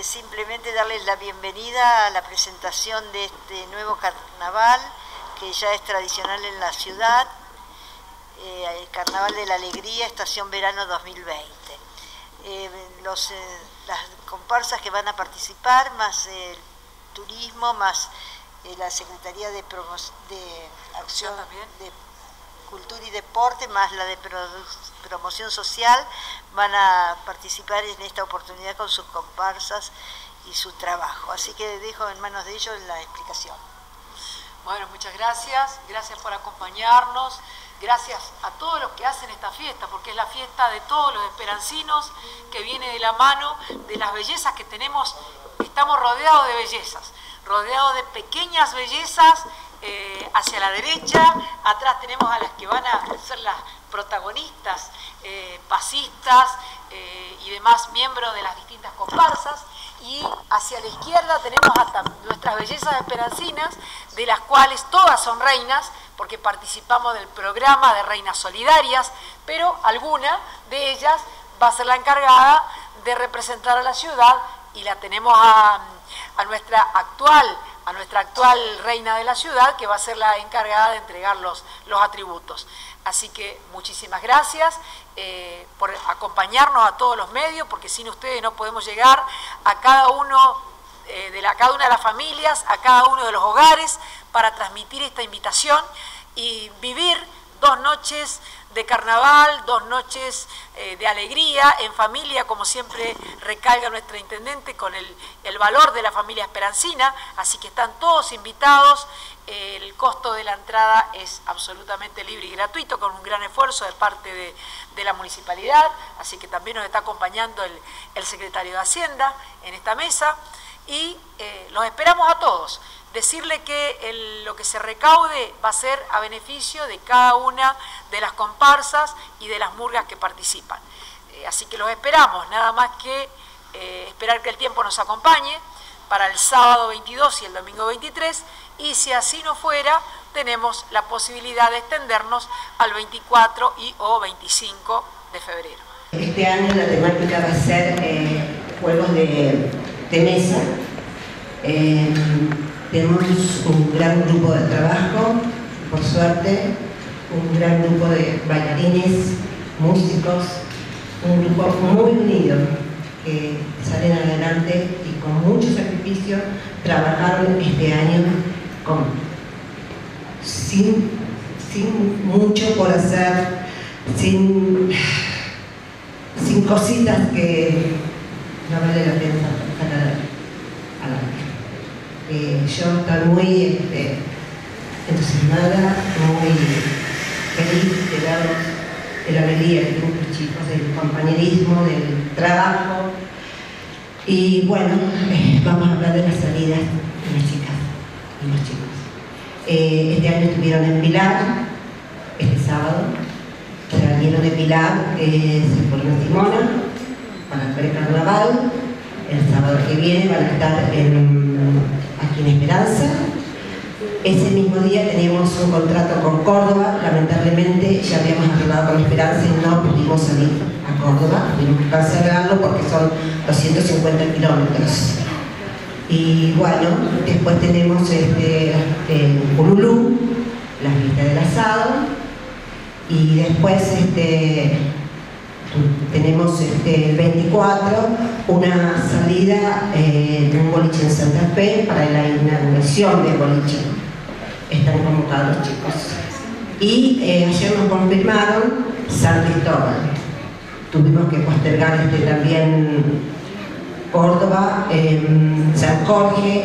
eh, simplemente darles la bienvenida a la presentación de este nuevo carnaval que ya es tradicional en la ciudad, eh, el Carnaval de la Alegría, Estación Verano 2020. los, las comparsas que van a participar, más el turismo, más la Secretaría de, de Acción de Cultura y Deporte, más la de Promoción Social, van a participar en esta oportunidad con sus comparsas y su trabajo. Así que dejo en manos de ellos la explicación. Bueno, muchas gracias, gracias por acompañarnos, gracias a todos los que hacen esta fiesta, porque es la fiesta de todos los esperancinos que viene de la mano de las bellezas que tenemos, estamos rodeados de bellezas, rodeados de pequeñas bellezas eh, hacia la derecha, atrás tenemos a las que van a ser las protagonistas, eh, pasistas eh, y demás miembros de las distintas comparsas, y hacia la izquierda tenemos hasta nuestras bellezas esperancinas, de las cuales todas son reinas, porque participamos del programa de Reinas Solidarias, pero alguna de ellas va a ser la encargada de representar a la ciudad y la tenemos a, a nuestra actual a nuestra actual reina de la ciudad, que va a ser la encargada de entregar los, los atributos. Así que muchísimas gracias eh, por acompañarnos a todos los medios, porque sin ustedes no podemos llegar a cada uno eh, de la, cada una de las familias, a cada uno de los hogares, para transmitir esta invitación y vivir dos noches de carnaval, dos noches eh, de alegría, en familia, como siempre recalca nuestra intendente, con el, valor de la familia esperancina, así que están todos invitados, el costo de la entrada es absolutamente libre y gratuito, con un gran esfuerzo de parte de, la municipalidad, así que también nos está acompañando el, secretario de Hacienda en esta mesa, y eh, los esperamos a todos decirle que lo que se recaude va a ser a beneficio de cada una de las comparsas y de las murgas que participan. Eh, así que los esperamos, nada más que eh, esperar que el tiempo nos acompañe para el sábado 22 y el domingo 23 y si así no fuera, tenemos la posibilidad de extendernos al 24 y o 25 de febrero. Este año la temática va a ser eh, juegos de, mesa. Tenemos un gran grupo de trabajo, por suerte, un gran grupo de bailarines, músicos, un grupo muy unido que salen adelante y con mucho sacrificio trabajaron este año con, sin, mucho por hacer, sin, sin cositas que no vale la pena eh, yo estoy muy este, entusiasmada, muy feliz de verlos, de la alegría que tienen los chicos, del compañerismo, del trabajo. Y bueno, eh, vamos a hablar de las salidas de las chicas y los chicos. Eh, este año estuvieron en Pilar, este sábado, salieron de Pilar, se fueron a Simona para el carnaval, el sábado que viene van a estar en en Esperanza. Ese mismo día teníamos un contrato con Córdoba, lamentablemente ya habíamos hablado con Esperanza y no pudimos salir a Córdoba, tuvimos que cancelarlo porque son 250 kilómetros. Y bueno, después tenemos este, en Curulú, la fiesta del asado, y después este, tenemos este, el 24 una salida eh, de un boliche en Santa Fe para la inauguración del boliche. Están convocados chicos. Y eh, ayer nos confirmaron San Cristóbal. Tuvimos que postergar este, también Córdoba, San Jorge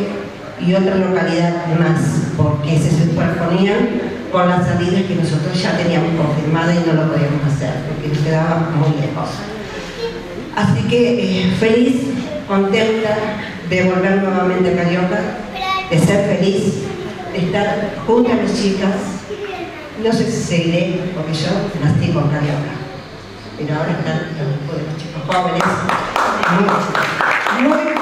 y otra localidad más, porque se superponían con las salidas que nosotros ya teníamos confirmadas y no lo podíamos hacer, porque nos quedaba muy lejos. Así que eh, feliz, contenta de volver nuevamente a Carioca, de ser feliz, de estar junto a mis chicas. No sé si seguiré, porque yo nací con Carioca, pero ahora están los, chicos jóvenes muy, muy.